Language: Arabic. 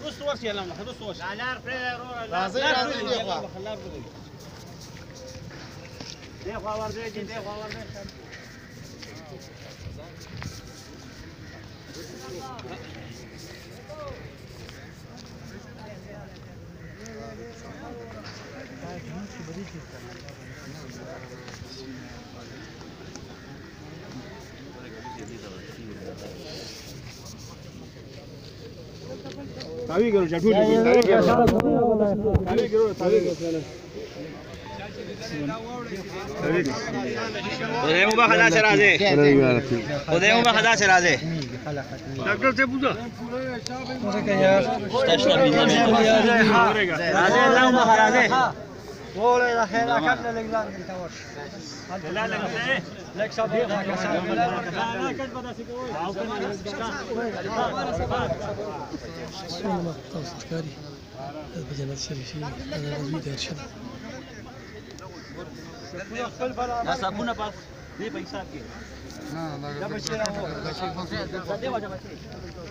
دوست ورش يلا مخ دوست دی دی خوا ور دی دی خوا ور دی تاوی ګرو તાવી કરો જાઠું તાવી કરો તાવી કરો خدای مو بخدا سره راځي خدای مو بخدا سره راځي ډاکټر ته پوزا راځي الله مو راځي ولا إذا خير أكلنا لقلان قلت ورش لا لا لك صبيح سوما تاسكاري بجنات شريفين أنا غزوي دير شد دا صابونه پاک دی په حساب کې نه دا بچی راو بچی په دې وجه بچی